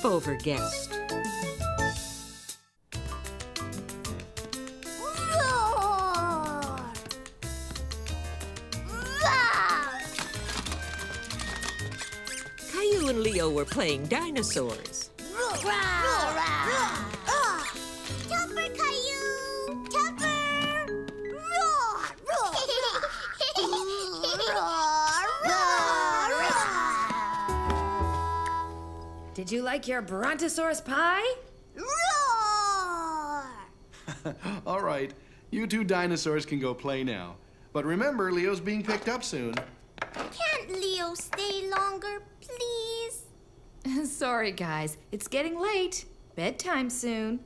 Sleepover guest. Caillou and Leo were playing dinosaurs. Did you like your Brontosaurus pie? Roar! All right, you two dinosaurs can go play now. But remember, Leo's being picked up soon. Can't Leo stay longer, please? Sorry, guys. It's getting late. Bedtime soon.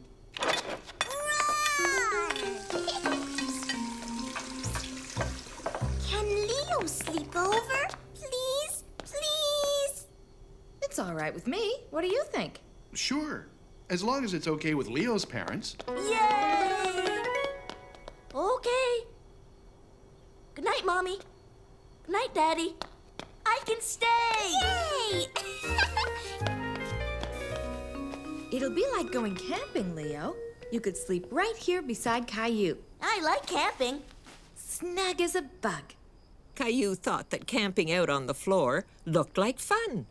Can It's all right with me. What do you think? Sure, as long as it's okay with Leo's parents. Yay! Okay. Good night, Mommy. Good night, Daddy. I can stay! Yay! It'll be like going camping, Leo. You could sleep right here beside Caillou. I like camping. Snug as a bug. Caillou thought that camping out on the floor looked like fun.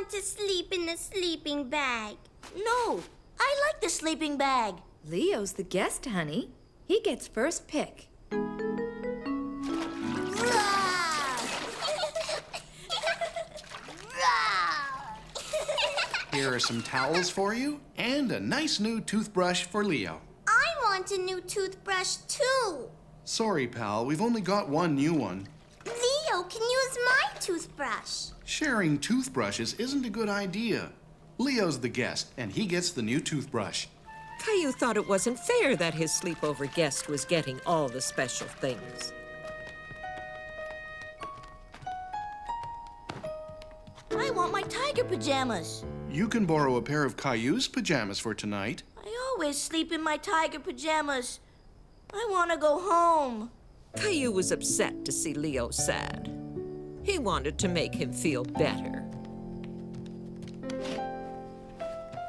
I want to sleep in the sleeping bag. No, I like the sleeping bag. Leo's the guest, honey. He gets first pick. Here are some towels for you and a nice new toothbrush for Leo. I want a new toothbrush too. Sorry, pal, we've only got one new one. Leo can use my toothbrush. Sharing toothbrushes isn't a good idea. Leo's the guest, and he gets the new toothbrush. Caillou thought it wasn't fair that his sleepover guest was getting all the special things. I want my tiger pajamas. You can borrow a pair of Caillou's pajamas for tonight. I always sleep in my tiger pajamas. I want to go home. Caillou was upset to see Leo sad. He wanted to make him feel better.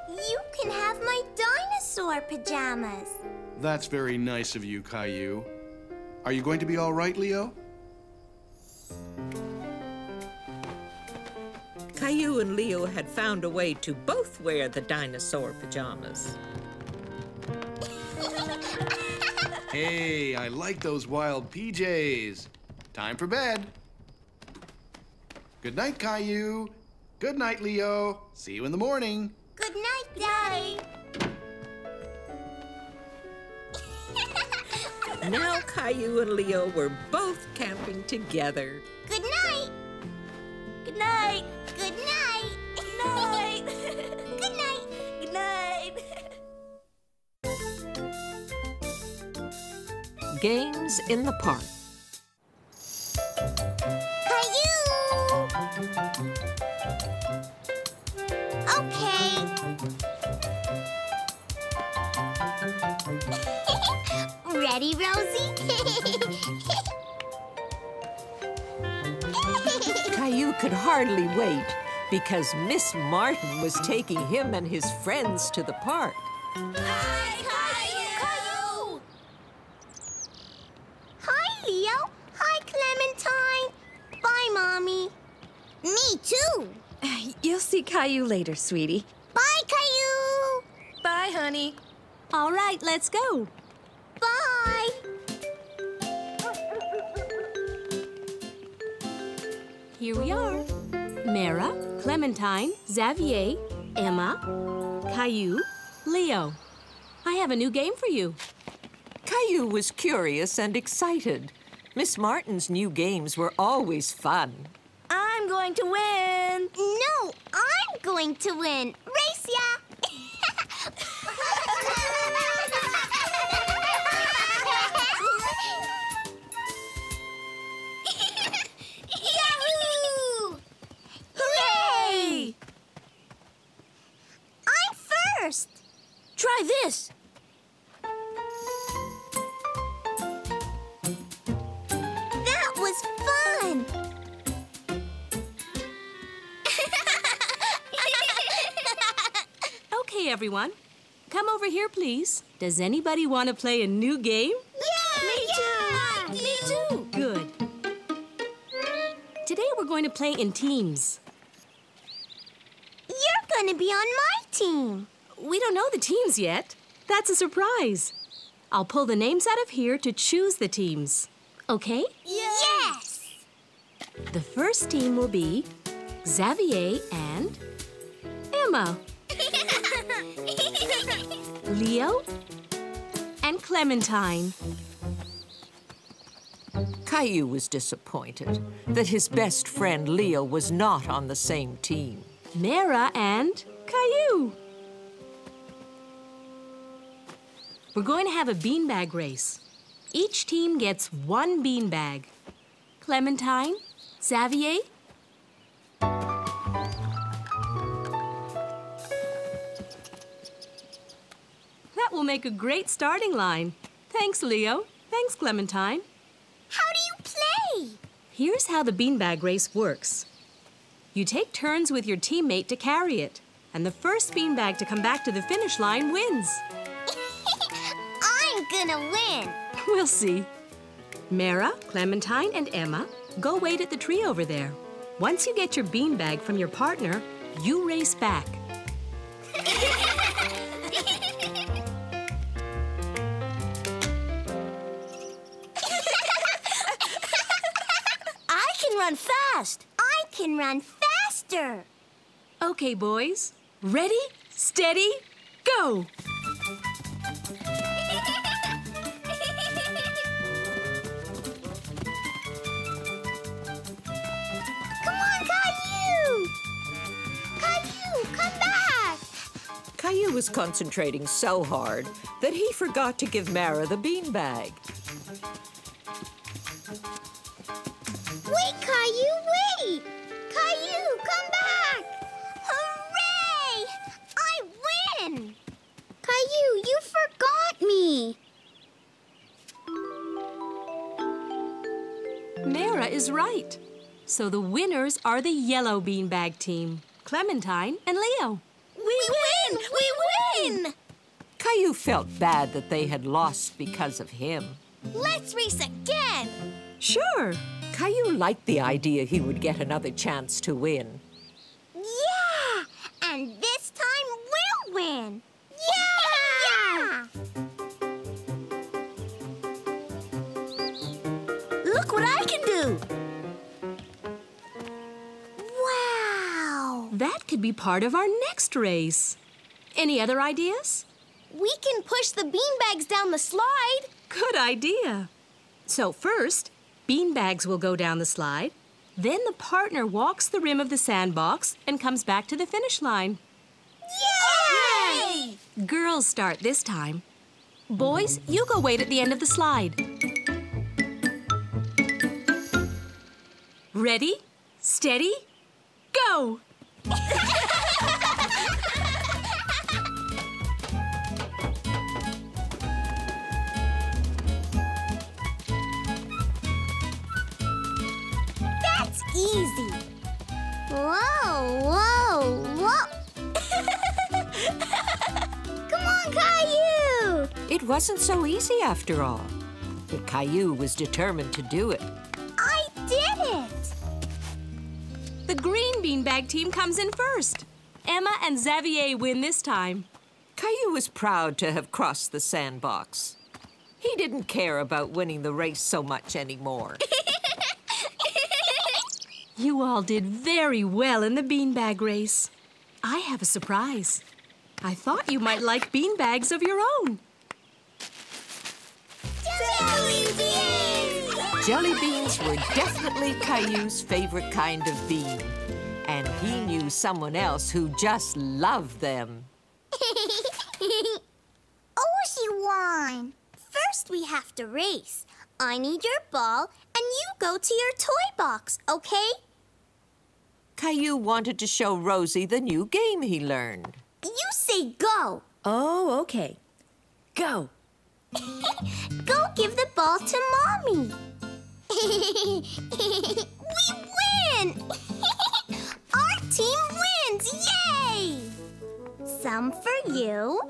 You can have my dinosaur pajamas. That's very nice of you, Caillou. Are you going to be all right, Leo? Caillou and Leo had found a way to both wear the dinosaur pajamas. Hey, I like those wild PJs. Time for bed. Good night, Caillou. Good night, Leo. See you in the morning. Good night, Daddy. Now Caillou and Leo were both camping together. Good night. Good night. Good night. Night. Games in the park. Caillou. Okay. Ready, Rosie? Caillou could hardly wait because Miss Martin was taking him and his friends to the park. Hi, Caillou! Hi, Leo. Hi, Clementine. Bye, Mommy. Me too. You'll see Caillou later, sweetie. Bye, Caillou. Bye, honey. All right, let's go. Bye. Here we are. Mara, Clementine, Xavier, Emma, Caillou, Leo. I have a new game for you. Caillou was curious and excited. Miss Martin's new games were always fun. I'm going to win. No, I'm going to win. Everyone. Come over here, please. Does anybody want to play a new game? Yeah, Me too. Me too. Good. Today we're going to play in teams. You're going to be on my team. We don't know the teams yet. That's a surprise. I'll pull the names out of here to choose the teams. Okay? Yes. The first team will be Xavier and Emma, Leo, and Clementine. Caillou was disappointed that his best friend Leo was not on the same team. Mara and Caillou. We're going to have a beanbag race. Each team gets one beanbag. Clementine, Xavier, will make a great starting line. Thanks, Leo. Thanks, Clementine. How do you play? Here's how the beanbag race works you take turns with your teammate to carry it, and the first beanbag to come back to the finish line wins. I'm gonna win. We'll see. Mara, Clementine, and Emma go wait at the tree over there. Once you get your beanbag from your partner, you race back. Run fast. I can run faster. Okay, boys. Ready, steady, go! Come on, Caillou! Caillou, come back! Caillou was concentrating so hard that he forgot to give Mara the beanbag. Wait! Caillou, come back! Hooray! I win! Caillou, you forgot me! Mara is right. So the winners are the yellow beanbag team Clementine and Leo. We win! We win! Caillou felt bad that they had lost because of him. Let's race again! Sure. Caillou liked the idea he would get another chance to win. Yeah! And this time we'll win! Yeah! Look what I can do. Wow! That could be part of our next race. Any other ideas? We can push the beanbags down the slide. Good idea. So, first, beanbags will go down the slide. Then the partner walks the rim of the sandbox and comes back to the finish line. Yay! Girls start this time. Boys, you go wait at the end of the slide. Ready, steady, go! It wasn't so easy after all. But Caillou was determined to do it. I did it. The green beanbag team comes in first. Emma and Xavier win this time. Caillou was proud to have crossed the sandbox. He didn't care about winning the race so much anymore. You all did very well in the beanbag race. I have a surprise. I thought you might like beanbags of your own. Jelly beans! Jelly beans were definitely Caillou's favorite kind of bean. And he knew someone else who just loved them. oh, she won. First, we have to race. I need your ball, and you go to your toy box, okay? Caillou wanted to show Rosie the new game he learned. You say go. Oh, okay. Go. Go give the ball to Mommy. we win! Our team wins! Yay! Some for you.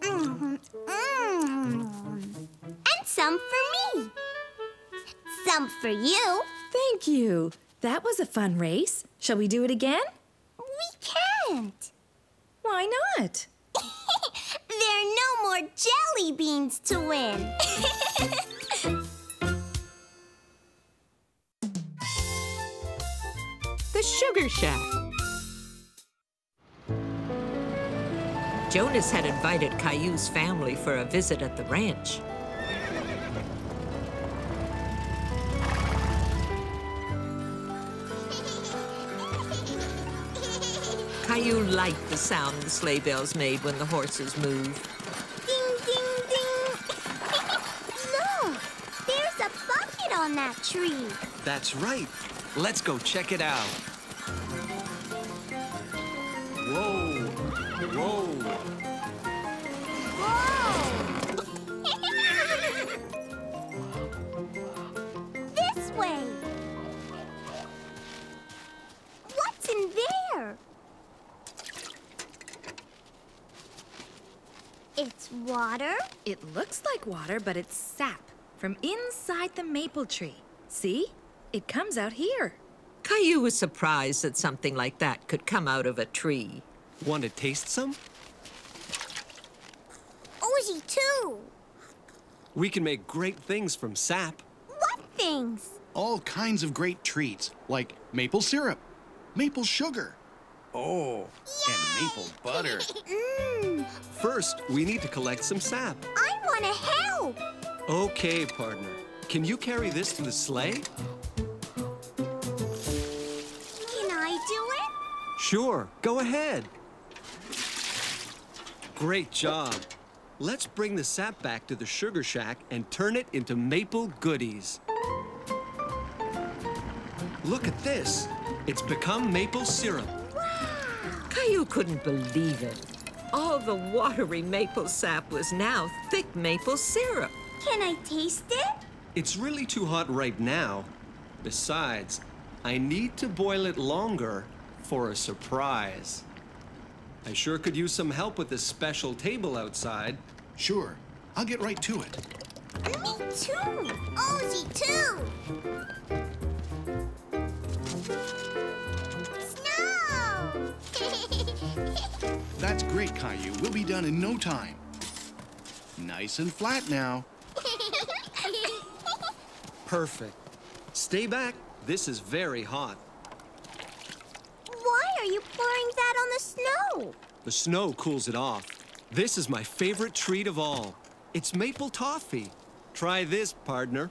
Mm, mm. And some for me. Some for you. Thank you. That was a fun race. Shall we do it again? We can't. Why not? there are no more jelly beans to win. The Sugar Shack. Jonas had invited Caillou's family for a visit at the ranch. Caillou liked the sound the sleigh bells made when the horses moved. ding, ding, ding. Look, there's a bucket on that tree. That's right. Let's go check it out. Whoa. Whoa. It's water. It looks like water, but it's sap from inside the maple tree. See? It comes out here. Caillou was surprised that something like that could come out of a tree. Want to taste some? Ozzy, too. We can make great things from sap. What things? All kinds of great treats, like maple syrup, maple sugar. Oh, and maple butter. Mmm, First, we need to collect some sap. I want to help. Okay, partner. Can you carry this to the sleigh? Can I do it? Sure, go ahead. Great job. Let's bring the sap back to the sugar shack and turn it into maple goodies. Look at this. It's become maple syrup. Wow. Caillou couldn't believe it. All the watery maple sap was now thick maple syrup. Can I taste it? It's really too hot right now. Besides, I need to boil it longer for a surprise. I sure could use some help with this special table outside. Sure, I'll get right to it. Me too. Ozzy too. That's great, Caillou. We'll be done in no time. Nice and flat now. Perfect. Stay back. This is very hot. Why are you pouring that on the snow? The snow cools it off. This is my favorite treat of all. It's maple toffee. Try this, partner.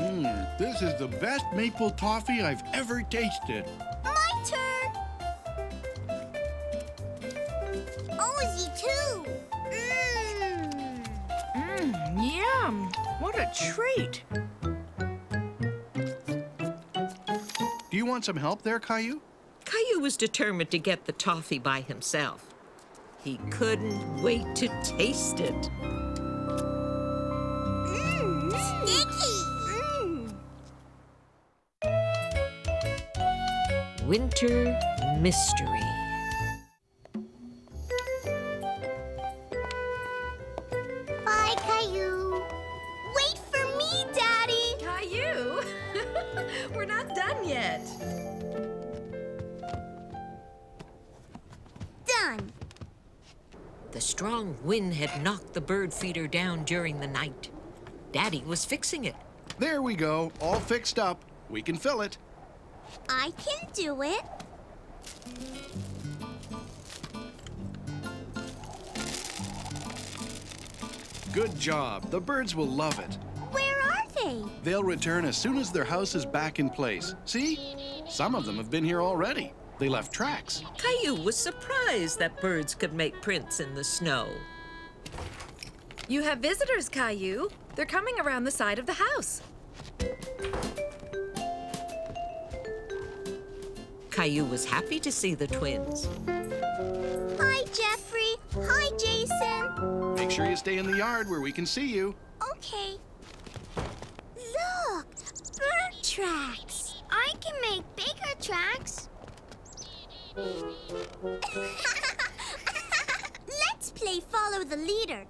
Mmm, this is the best maple toffee I've ever tasted. My turn. Ozzy too. Mmm. Mmm, yum. What a treat. Do you want some help there, Caillou? Caillou was determined to get the toffee by himself. He couldn't wait to taste it. Winter Mystery. Bye, Caillou. Wait for me, Daddy. Caillou! We're not done yet. Done. The strong wind had knocked the bird feeder down during the night. Daddy was fixing it. There we go, all fixed up. We can fill it. I can do it. Good job. The birds will love it. Where are they? They'll return as soon as their house is back in place. See? Some of them have been here already. They left tracks. Caillou was surprised that birds could make prints in the snow. You have visitors, Caillou. They're coming around the side of the house. Caillou was happy to see the twins. Hi, Jeffrey. Hi, Jason. Make sure you stay in the yard where we can see you. Okay. Look, bird tracks. I can make bigger tracks. Let's play follow the leader.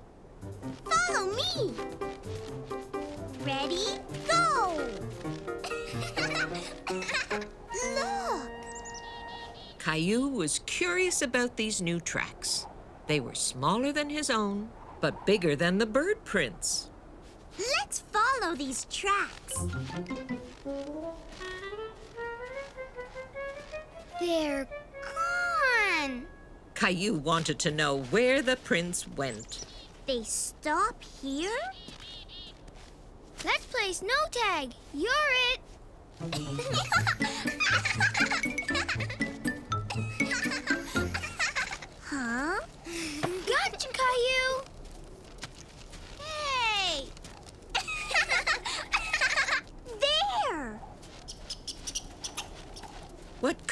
Follow me. Ready, go. Caillou was curious about these new tracks. They were smaller than his own, but bigger than the bird prints. Let's follow these tracks. They're gone. Caillou wanted to know where the prints went. They stop here? Let's play snow tag. You're it.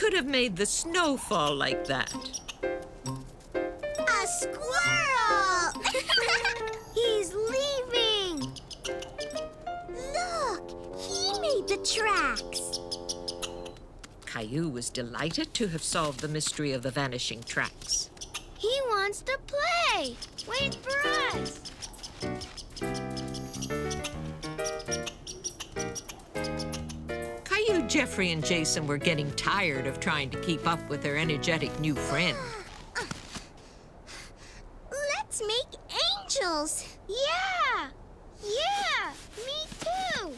could have made the snow fall like that? A squirrel! He's leaving! Look! He made the tracks! Caillou was delighted to have solved the mystery of the vanishing tracks. He wants to play! Wait for us! Jeffrey, and Jason were getting tired of trying to keep up with their energetic new friend. Let's make angels! Yeah! Yeah! Me too!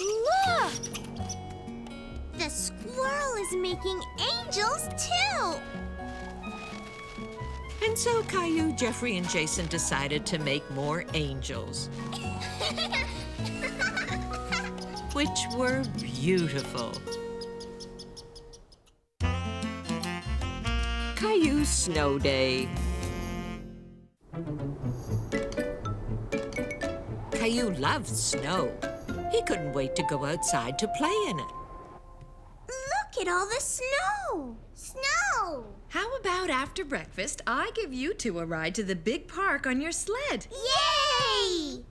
Look! The squirrel is making angels too! And so Caillou, Jeffrey, and Jason decided to make more angels, which were beautiful. Caillou's Snow Day. Caillou loved snow. He couldn't wait to go outside to play in it. Look at all the snow! Snow! How about after breakfast, I give you two a ride to the big park on your sled? Yay!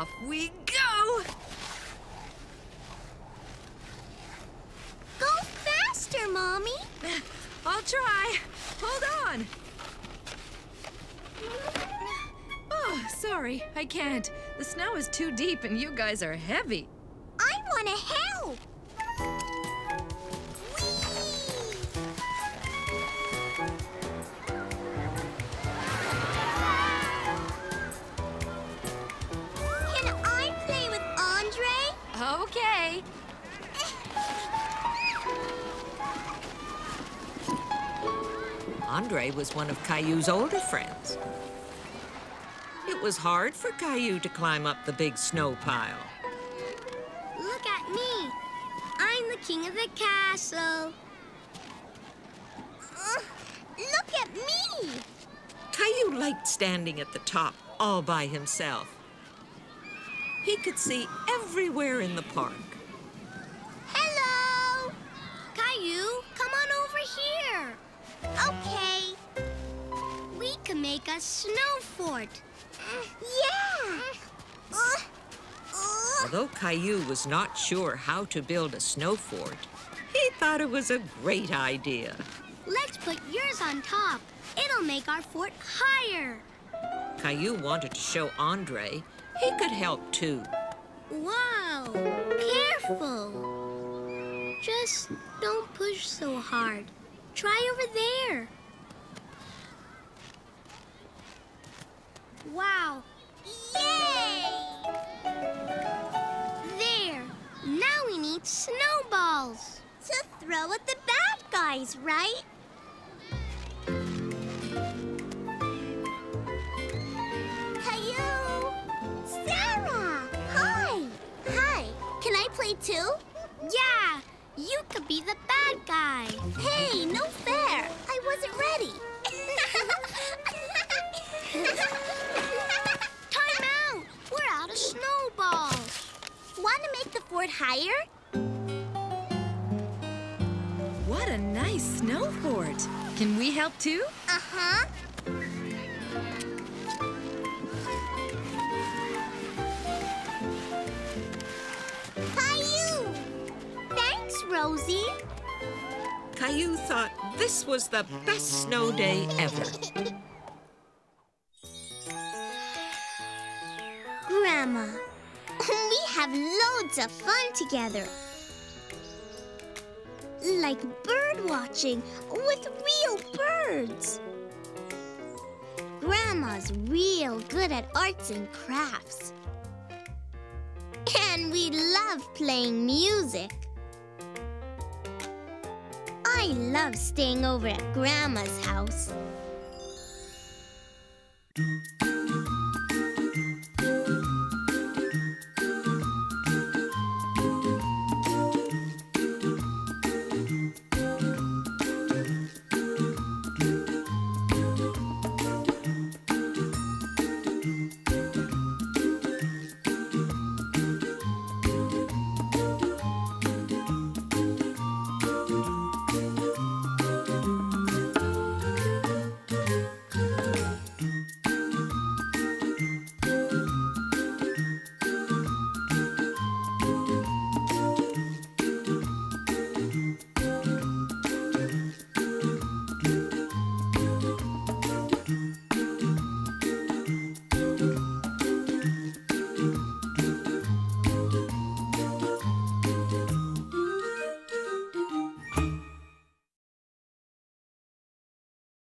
Off we go! Go faster, Mommy! I'll try. Hold on. Oh, sorry, I can't. The snow is too deep and you guys are heavy. Andre was one of Caillou's older friends. It was hard for Caillou to climb up the big snow pile. Look at me. I'm the king of the castle. Uh, look at me. Caillou liked standing at the top all by himself. He could see everywhere in the park. Make a snow fort. Yeah. Although Caillou was not sure how to build a snow fort, he thought it was a great idea. Let's put yours on top. It'll make our fort higher. Caillou wanted to show Andre he could help too. Wow! Careful! Just don't push so hard. Try over there. Wow! Yay! There! Now we need snowballs. To throw at the bad guys, right? Caillou! Sarah! Hi! Hi! Can I play too? Yeah! You could be the bad guy. Hey, no fair! I wasn't ready. Time out! We're out of snowballs. Want to make the fort higher? What a nice snow fort. Can we help too? Uh-huh. Caillou! Thanks, Rosie. Caillou thought this was the best snow day ever. Grandma, we have loads of fun together. Like bird watching with real birds. Grandma's real good at arts and crafts. And we love playing music. I love staying over at Grandma's house.